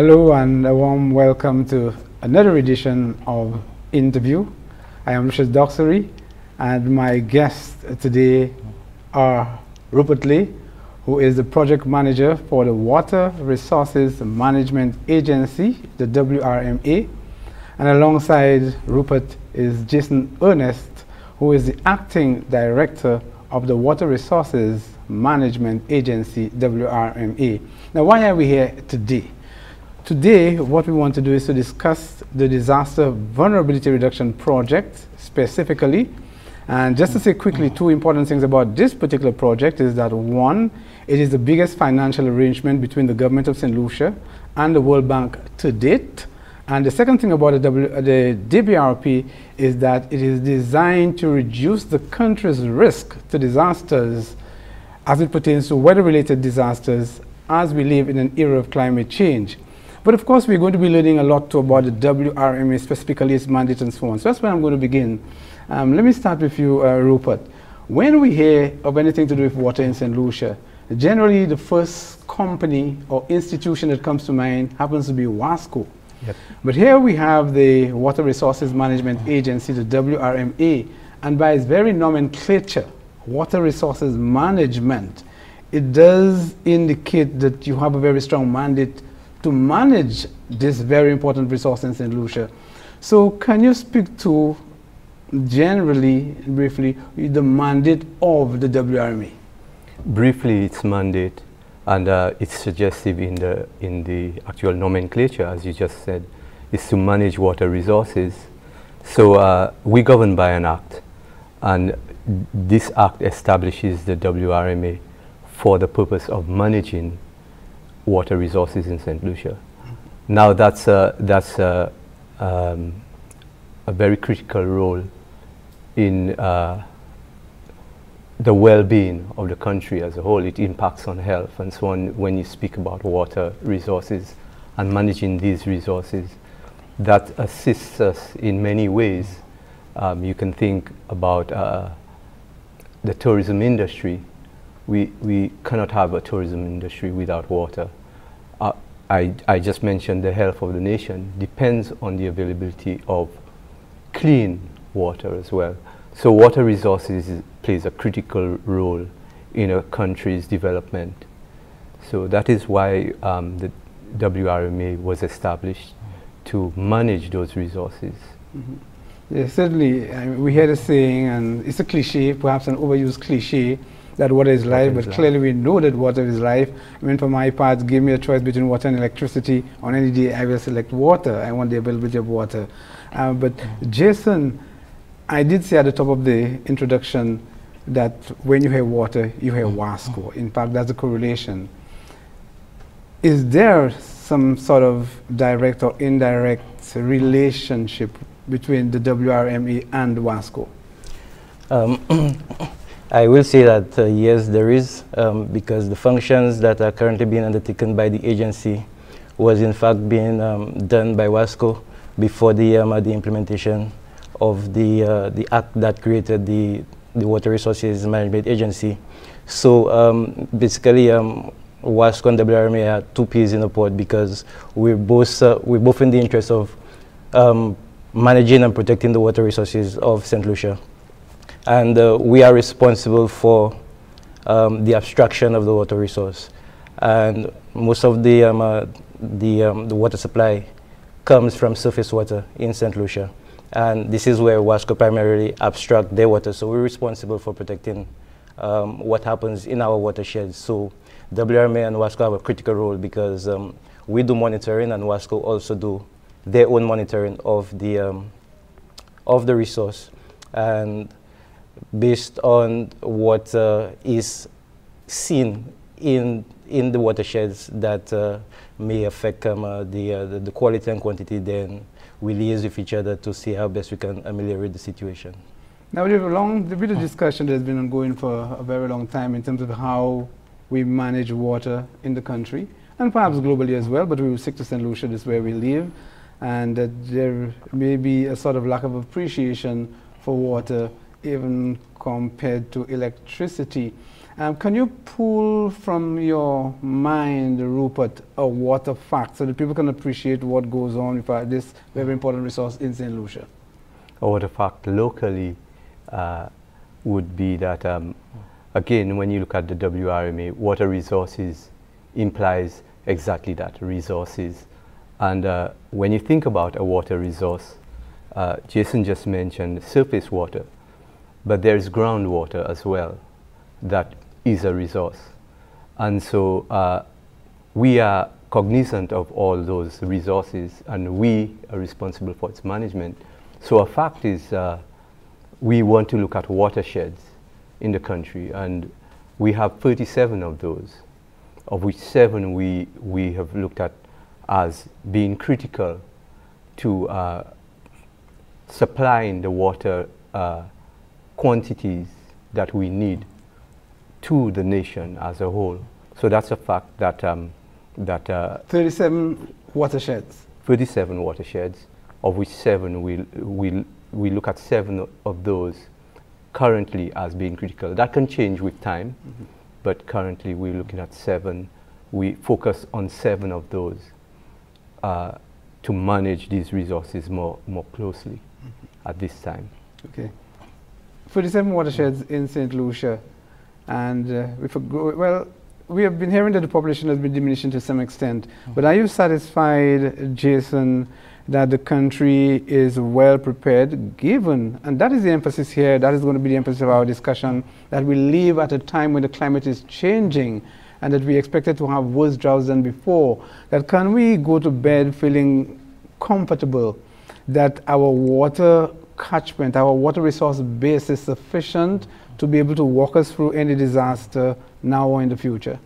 Hello and a warm welcome to another edition of Interview. I am Richard Doxery and my guests today are Rupert Lee, who is the project manager for the Water Resources Management Agency, the WRMA. And alongside Rupert is Jason Ernest, who is the acting director of the Water Resources Management Agency, WRMA. Now, why are we here today? Today, what we want to do is to discuss the Disaster Vulnerability Reduction Project specifically. And just to say quickly, two important things about this particular project is that one, it is the biggest financial arrangement between the government of St. Lucia and the World Bank to date. And the second thing about the, w, uh, the DVRP is that it is designed to reduce the country's risk to disasters as it pertains to weather-related disasters as we live in an era of climate change. But of course, we're going to be learning a lot too about the WRMA, specifically its mandate and so on. So that's where I'm going to begin. Um, let me start with you, uh, Rupert. When we hear of anything to do with water in St. Lucia, generally the first company or institution that comes to mind happens to be WASCO. Yep. But here we have the Water Resources Management Agency, the WRMA, and by its very nomenclature, Water Resources Management, it does indicate that you have a very strong mandate to manage this very important resource in St. Lucia. So can you speak to generally, briefly, the mandate of the WRMA? Briefly, its mandate, and uh, it's suggestive in the, in the actual nomenclature, as you just said, is to manage water resources. So uh, we govern by an act, and this act establishes the WRMA for the purpose of managing water resources in St. Lucia. Now that's a, that's a, um, a very critical role in uh, the well-being of the country as a whole. It impacts on health and so on when you speak about water resources and managing these resources. That assists us in many ways. Um, you can think about uh, the tourism industry we, we cannot have a tourism industry without water. I, I just mentioned the health of the nation depends on the availability of clean water as well. So water resources is, plays a critical role in a country's development. So that is why um, the WRMA was established to manage those resources. Mm -hmm. Certainly. I mean, we hear a saying, and it's a cliche, perhaps an overused cliche, that water is life, but clearly we know that water is life. I mean, for my part, give me a choice between water and electricity. On any day, I will select water. I want the availability of water. Uh, but Jason, I did say at the top of the introduction that when you hear water, you hear WASCO. In fact, that's a correlation. Is there some sort of direct or indirect relationship between the WRMA and WASCO? Um, I will say that uh, yes, there is, um, because the functions that are currently being undertaken by the agency was in fact being um, done by WASCO before the, um, the implementation of the, uh, the act that created the, the Water Resources Management Agency. So um, basically, um, WASCO and WRMA are two peas in a pod because we're both, uh, we're both in the interest of um, managing and protecting the water resources of St. Lucia and uh, we are responsible for um, the abstraction of the water resource. And most of the, um, uh, the, um, the water supply comes from surface water in St. Lucia. And this is where WASCO primarily abstract their water. So we're responsible for protecting um, what happens in our watersheds. So WRMA and WASCO have a critical role because um, we do monitoring and WASCO also do their own monitoring of the, um, of the resource. And based on what uh, is seen in in the watersheds that uh, may affect um, uh, the, uh, the, the quality and quantity, then we liaise with each other to see how best we can ameliorate the situation. Now, we have a long, bit of discussion that has been ongoing for a very long time in terms of how we manage water in the country and perhaps globally as well, but we will stick to St. Lucia, this is where we live, and that there may be a sort of lack of appreciation for water even compared to electricity. Um, can you pull from your mind, Rupert, a water fact so that people can appreciate what goes on with uh, this very important resource in St. Lucia? A water fact locally uh, would be that, um, again, when you look at the WRMA, water resources implies exactly that, resources. And uh, when you think about a water resource, uh, Jason just mentioned surface water, but there's groundwater as well that is a resource. And so uh, we are cognizant of all those resources and we are responsible for its management. So a fact is uh, we want to look at watersheds in the country and we have 37 of those, of which seven we, we have looked at as being critical to uh, supplying the water uh, quantities that we need to the nation as a whole. So that's a fact that, um, that uh, 37 watersheds. 37 watersheds, of which seven will will we look at seven of those currently as being critical. That can change with time, mm -hmm. but currently we're looking at seven. We focus on seven of those uh, to manage these resources more, more closely mm -hmm. at this time. Okay. 47 watersheds in St. Lucia and uh, we well, we have been hearing that the population has been diminishing to some extent. Mm. But are you satisfied, Jason, that the country is well prepared, given, and that is the emphasis here, that is going to be the emphasis of our discussion, that we live at a time when the climate is changing and that we expected to have worse droughts than before, that can we go to bed feeling comfortable that our water catchment, our water resource base is sufficient to be able to walk us through any disaster now or in the future?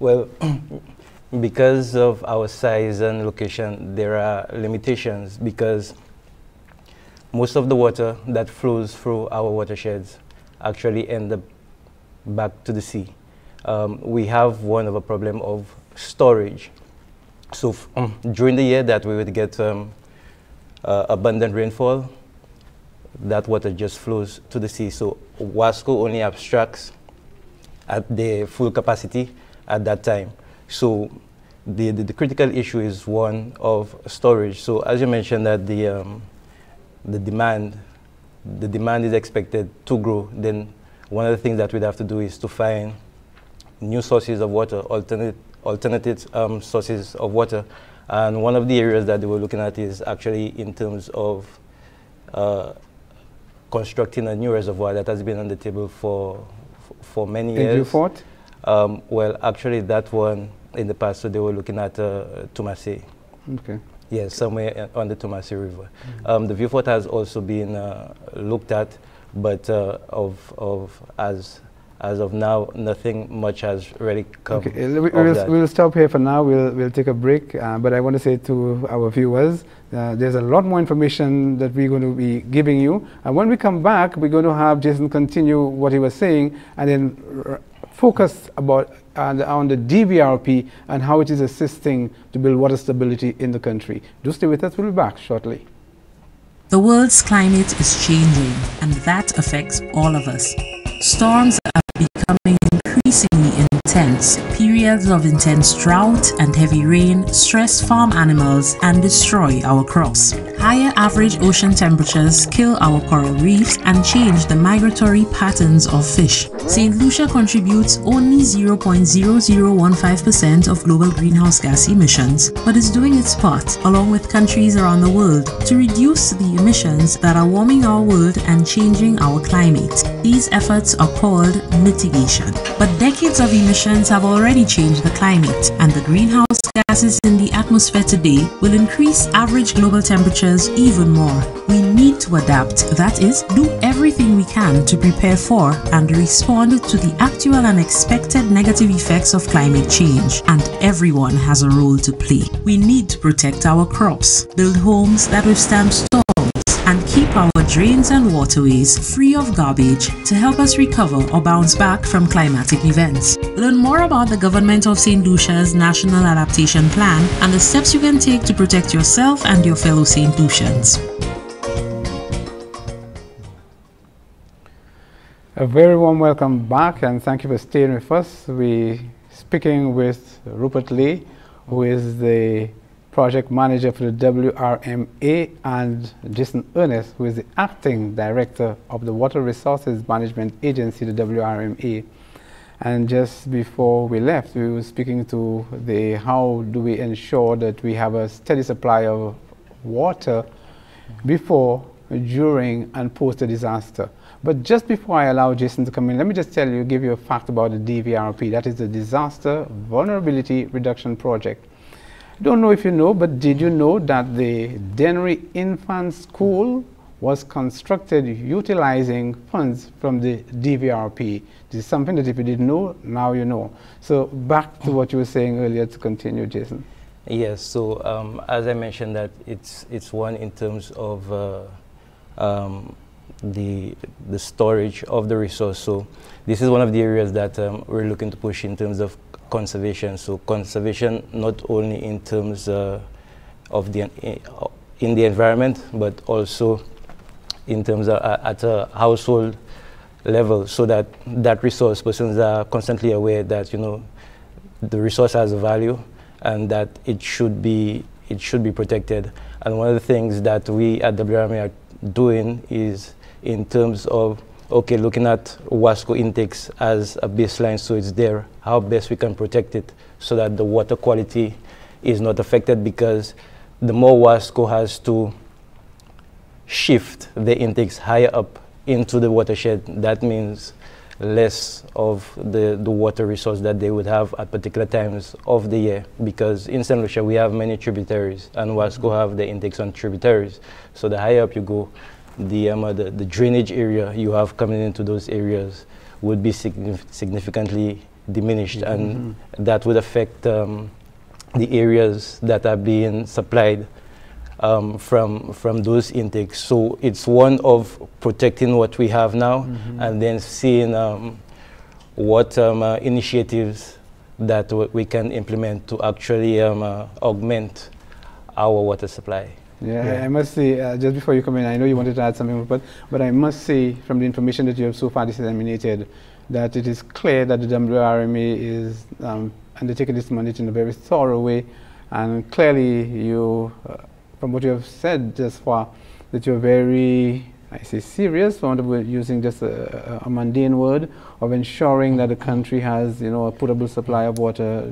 Well, because of our size and location, there are limitations because most of the water that flows through our watersheds actually end up back to the sea. Um, we have one of a problem of storage. So um, during the year that we would get um, uh, abundant rainfall, that water just flows to the sea. So Wasco only abstracts at the full capacity at that time. So the, the, the, critical issue is one of storage. So as you mentioned that the, um, the demand, the demand is expected to grow, then one of the things that we'd have to do is to find new sources of water, alternate, alternative um, sources of water. And one of the areas that they were looking at is actually in terms of uh, constructing a new reservoir that has been on the table for for many in years. In Vieux Fort? Um, well, actually, that one in the past, so they were looking at uh, Troumassee. Okay. Yes, somewhere on the Troumassee River. Mm -hmm. um, the Vieux Fort has also been uh, looked at, but uh, of, of as as of now, nothing much has really come. Okay, we, will we'll stop here for now. We'll, we'll take a break. Uh, but I want to say to our viewers, uh, there's a lot more information that we're going to be giving you. And when we come back, we're going to have Jason continue what he was saying and then focus about uh, on the DVRP and how it is assisting to build water stability in the country. Do stay with us. We'll be back shortly. The world's climate is changing, and that affects all of us. Storms are becoming increasingly intense. Periods of intense drought and heavy rain stress farm animals and destroy our crops. Higher average ocean temperatures kill our coral reefs and change the migratory patterns of fish. St. Lucia contributes only 0.0015% of global greenhouse gas emissions, but is doing its part, along with countries around the world, to reduce the emissions that are warming our world and changing our climate. These efforts are called mitigation. But decades of emissions have already changed the climate, and the greenhouse gases in the atmosphere today will increase average global temperatures even more. We need to adapt, that is, do everything we can to prepare for and respond to the actual and expected negative effects of climate change, and everyone has a role to play. We need to protect our crops, build homes that withstand storms and keep our drains and waterways free of garbage to help us recover or bounce back from climatic events. Learn more about the Government of St. Lucia's National Adaptation Plan and the steps you can take to protect yourself and your fellow St. Lucians. A very warm welcome back and thank you for staying with us. We're speaking with Rupert Lee, who is the project manager for the WRMA, and Jason Ernest, who is the acting director of the Water Resources Management Agency, the WRMA. And just before we left, we were speaking to the how do we ensure that we have a steady supply of water before, during, and post a disaster. But just before I allow Jason to come in, let me just tell you, give you a fact about the DVRP. That is the Disaster Vulnerability Reduction Project. I don't know if you know, but did you know that the Dennery Infant School was constructed utilizing funds from the DVRP? This is something that if you didn't know, now you know. So back to what you were saying earlier to continue, Jason. Yes, so um, as I mentioned that it's, it's one in terms of uh, um, the, the storage of the resource. So this is one of the areas that um, we're looking to push in terms of conservation. So conservation not only in terms uh, of the uh, in the environment, but also in terms of uh, at a household level, so that that resource persons are constantly aware that you know the resource has a value and that it should be it should be protected. And one of the things that we at WRMA are doing is in terms of okay, looking at WASCO intakes as a baseline, so it's there, how best we can protect it so that the water quality is not affected because the more WASCO has to shift the intakes higher up into the watershed, that means less of the, the water resource that they would have at particular times of the year because in St. Lucia we have many tributaries and WASCO have the intakes on tributaries. So the higher up you go, the, um, uh, the, the, drainage area you have coming into those areas would be signif significantly diminished mm -hmm. and mm-hmm. that would affect um, the areas that are being supplied um, from, from those intakes. So it's one of protecting what we have now mm -hmm. and then seeing um, what um, uh, initiatives that we can implement to actually um, uh, augment our water supply. Yeah, yeah. I, I, must say, uh, just before you come in, I know you wanted to add something, but, but I must say, from the information that you have so far disseminated, that it is clear that the WRMA is um, undertaking this management in a very thorough way, and clearly you, uh, from what you have said just far, that you're very, I say serious, for using just a, a, mundane word, of ensuring that the country has, you know, a potable supply of water,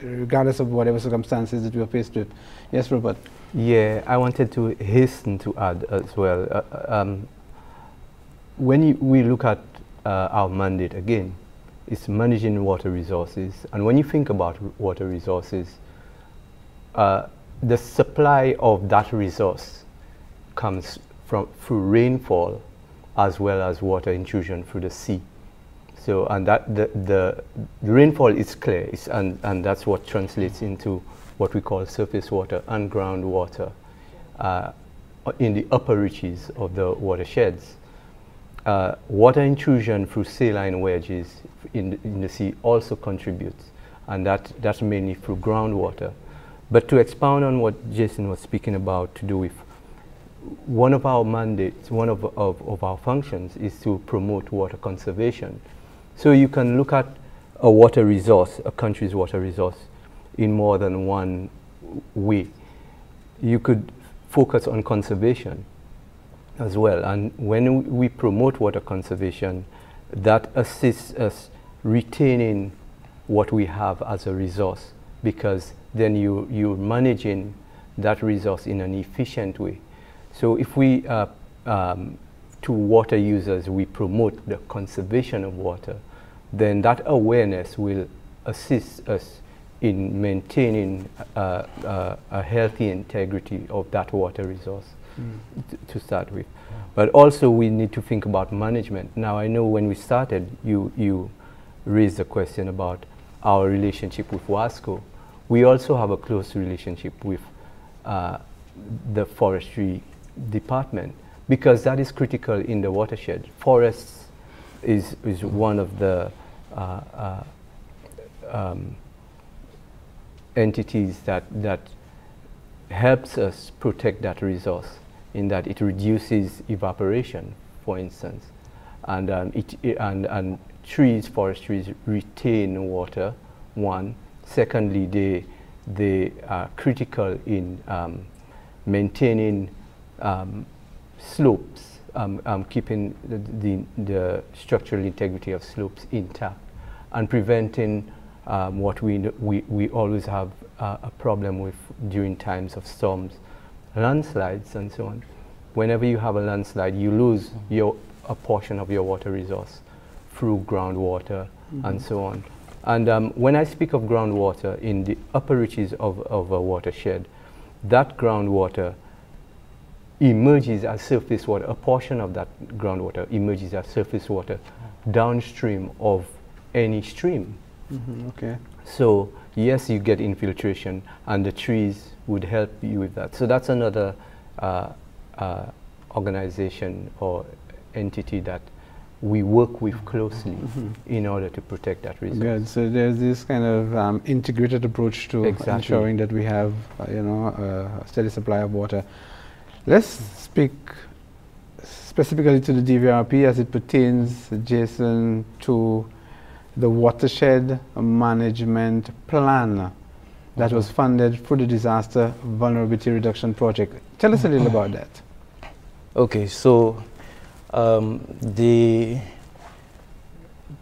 regardless of whatever circumstances that we are faced with. Yes, Robert. Yeah, I wanted to hasten to add as well. Uh, um, when we look at uh, our mandate again, it's managing water resources. And when you think about water resources, uh, the supply of that resource comes from through rainfall as well as water intrusion through the sea. So, and that the, the, the rainfall is clear, it's, and, and that's what translates into what we call surface water and groundwater uh, in the upper reaches of the watersheds. Uh, water intrusion through saline wedges in the, in the sea also contributes, and that, that's mainly through groundwater. But to expound on what Jason was speaking about to do with one of our mandates, one of, of, of, our functions is to promote water conservation. So you can look at a water resource, a country's water resource, in more than one way. You could focus on conservation as well. And when we promote water conservation, that assists us retaining what we have as a resource because then you, you're managing that resource in an efficient way. So if we, uh, um, to water users, we promote the conservation of water, then that awareness will assist us in maintaining uh, uh, a healthy integrity of that water resource mm. to start with. Yeah. But also we need to think about management. Now I know when we started, you, you raised the question about our relationship with WASCO. We also have a close relationship with uh, the forestry department because that is critical in the watershed. Forests is, is one of the uh, uh, um, entities that, that helps us protect that resource in that it reduces evaporation, for instance. and, um, it, and, and trees, forest trees retain water, one. Secondly, they, they are critical in um, maintaining um, slopes, um, um, keeping the, the, the, structural integrity of slopes intact and preventing um, what we, we, we always have uh, a problem with during times of storms, landslides and so on. Whenever you have a landslide, you lose your, a portion of your water resource through groundwater mm -hmm. and so on. And um, when I speak of groundwater in the upper reaches of, of a watershed, that groundwater emerges as surface water, a portion of that groundwater emerges as surface water downstream of any stream. Mm -hmm, okay. So yes, you get infiltration and the trees would help you with that. So that's another uh, uh, organization or entity that we work with closely mm -hmm. in order to protect that resource. Good. So there's this kind of um, integrated approach to exactly. ensuring that we have, uh, you know, a steady supply of water. Let's speak specifically to the DVRP as it pertains, Jason, to the watershed management plan that mm -hmm. was funded for the disaster vulnerability reduction project. Tell us a little about that. Okay, so um, the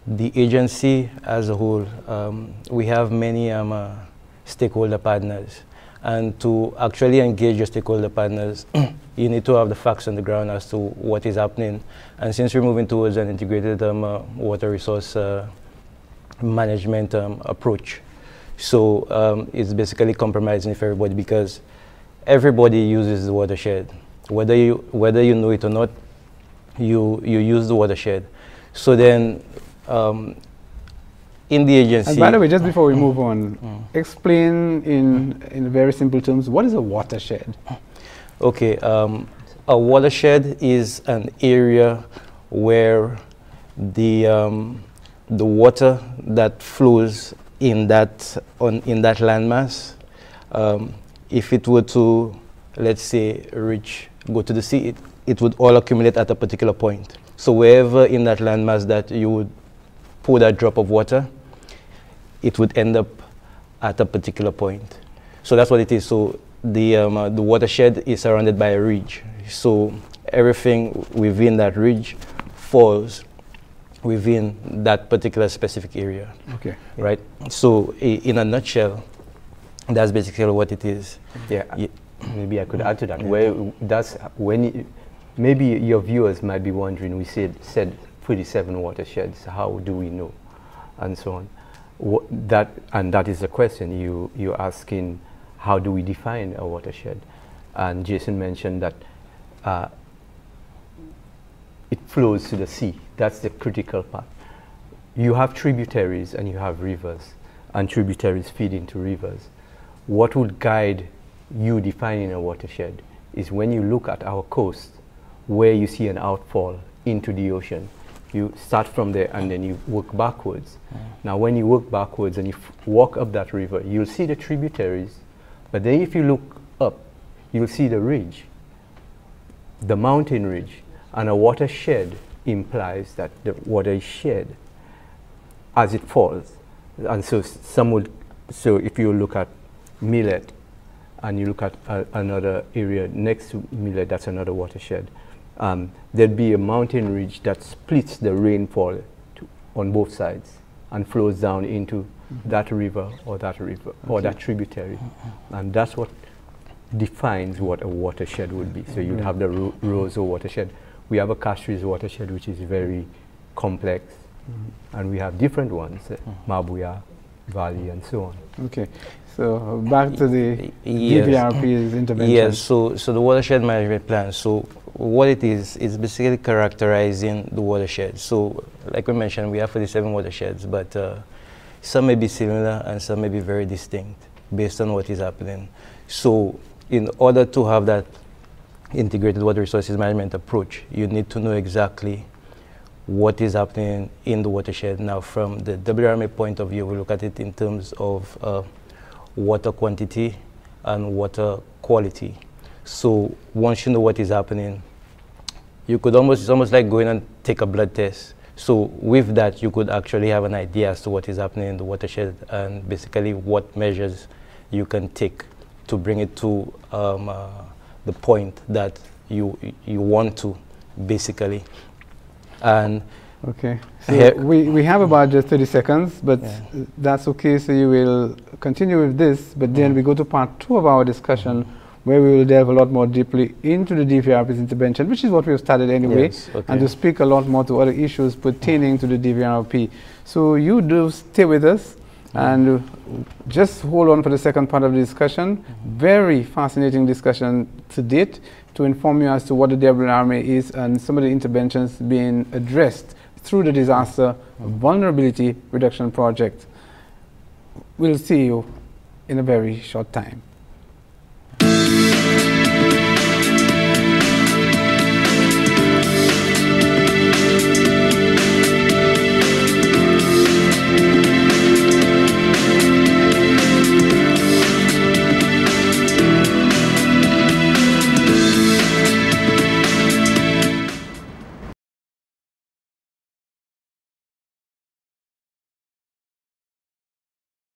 the agency as a whole, um, we have many um, uh, stakeholder partners. And to actually engage your stakeholder partners, you need to have the facts on the ground as to what is happening. And since we're moving towards an integrated um, uh, water resource uh, management um, approach, so um, it's basically compromising for everybody because everybody uses the watershed. Whether you, whether you know it or not, you, you use the watershed. So then, um, in the agency. And by the way, just before we move on, mm. explain in, in very simple terms, what is a watershed? Okay, um, a watershed is an area where the, um, the water that flows in that, on, in that landmass, um, if it were to, let's say, reach, go to the sea, it, it would all accumulate at a particular point. So wherever in that landmass that you would pour that drop of water, it would end up at a particular point. So that's what it is. So the, um, uh, the watershed is surrounded by a ridge. So everything within that ridge falls within that particular specific area. Okay. Right? So in a nutshell, that's basically what it is. Yeah. yeah. Maybe I could add to that. Where that's when maybe your viewers might be wondering, we said, said 47 watersheds, how do we know? And so on. What that, and that is the question you, you're asking, how do we define a watershed? And Jason mentioned that uh, it flows to the sea. That's the critical part. You have tributaries and you have rivers, and tributaries feed into rivers. What would guide you defining a watershed is when you look at our coast where you see an outfall into the ocean. You start from there and then you work backwards. Mm. Now, when you work backwards and you walk up that river, you'll see the tributaries. But then, if you look up, you'll see the ridge, the mountain ridge. And a watershed implies that the water is shed as it falls. And so, some would, so if you look at Millet and you look at uh, another area next to Millet, that's another watershed um, there'd be a mountain ridge that splits the rainfall to, on both sides and flows down into mm -hmm. that river or that river okay. or that tributary. And that's what defines what a watershed would be. So you'd have the Ro Roseau watershed. We have a Castries watershed, which is very complex. Mm -hmm. And we have different ones, uh, Mabouya Valley and so on. Okay. So back to the yes. DVRP's intervention. Yes, so, so the watershed management plan. So what it is, is basically characterizing the watershed. So like we mentioned, we have 47 watersheds, but uh, some may be similar and some may be very distinct based on what is happening. So in order to have that integrated water resources management approach, you need to know exactly what is happening in the watershed. Now, from the WRMA point of view, we look at it in terms of uh, water quantity and water quality. So once you know what is happening, you could almost, it's almost like going and take a blood test. So with that, you could actually have an idea as to what is happening in the watershed and basically what measures you can take to bring it to um, uh, the point that you, you want to, basically. And Okay. So we, we have about just 30 seconds, but yeah. that's okay. So you will continue with this, but then we go to part two of our discussion where we will delve a lot more deeply into the DVRP's intervention, which is what we've started anyway, yes, okay. and to speak a lot more to other issues pertaining to the DVRP. So you do stay with us mm-hmm. and just hold on for the second part of the discussion. Mm-hmm. Very fascinating discussion to date to inform you as to what the DWRMA is and some of the interventions being addressed through the Disaster Vulnerability Reduction Project. We'll see you in a very short time.